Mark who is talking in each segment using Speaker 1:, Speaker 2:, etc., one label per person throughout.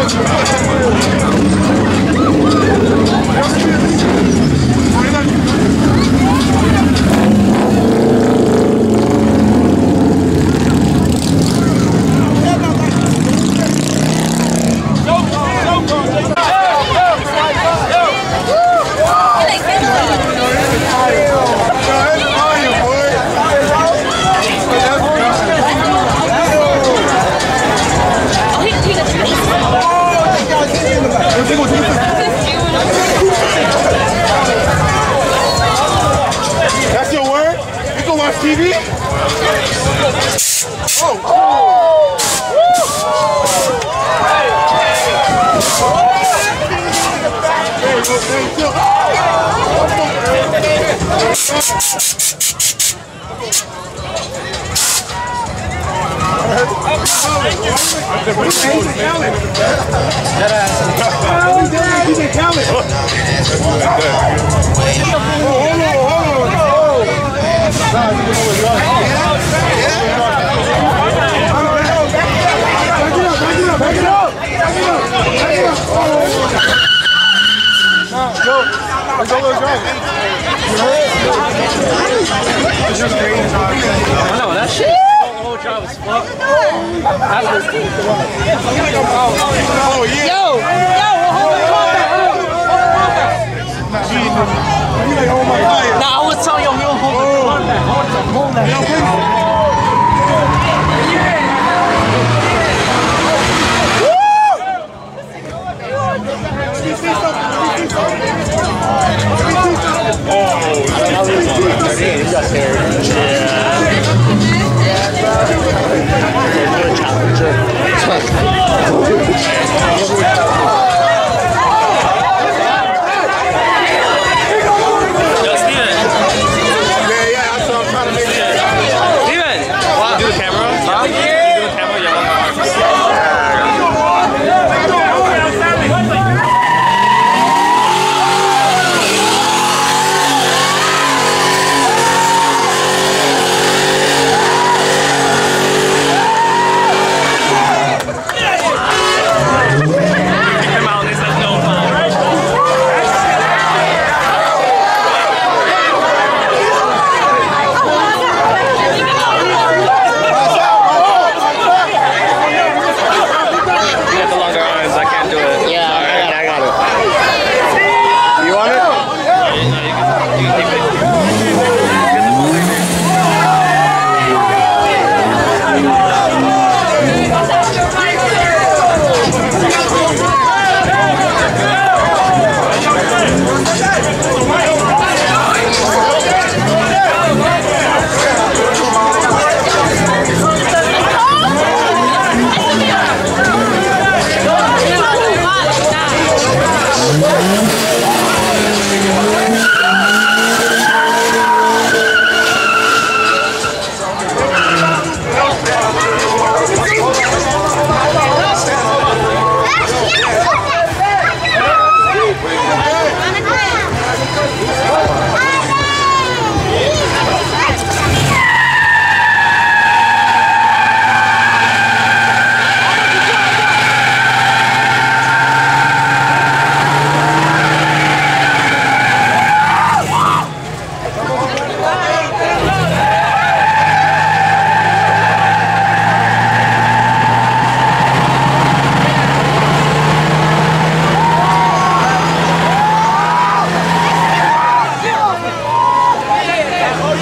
Speaker 1: 아, 진짜 최고예요. You can watch TV? Oh. There you go, there you go.
Speaker 2: I
Speaker 3: Yo,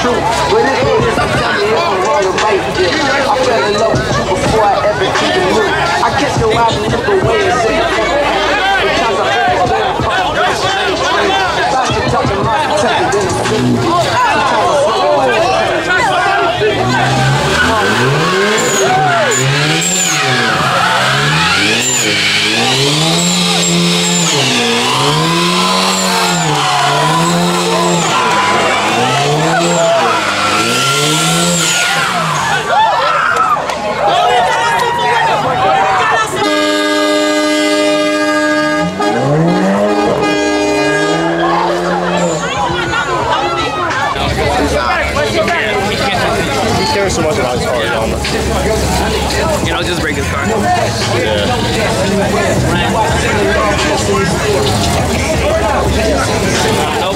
Speaker 4: true. But it is, I'm telling you, I'm wrong or right. I fell in love with you before I ever even knew. I guess your eyes look away and Sometimes I feel like I'm fucking If I should talk to my protector, then I'm Sometimes I feel
Speaker 2: He cares so much about his car, y'all.
Speaker 5: You know, just break his car. No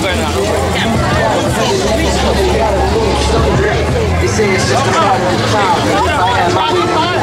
Speaker 5: better not.
Speaker 4: They say it's just a matter of time.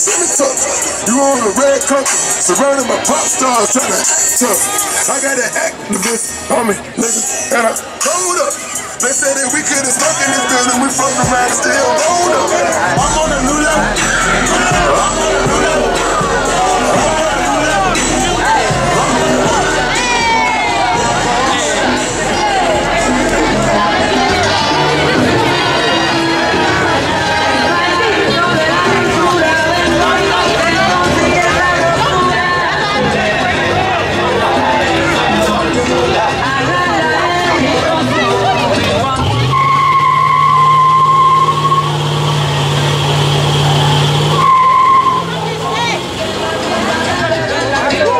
Speaker 4: You
Speaker 1: on a red carpet, surrounded by pop stars, trying to. I got an activist on me, nigga, and I hold up. They said that we couldn't smoke in this building, we fucked around still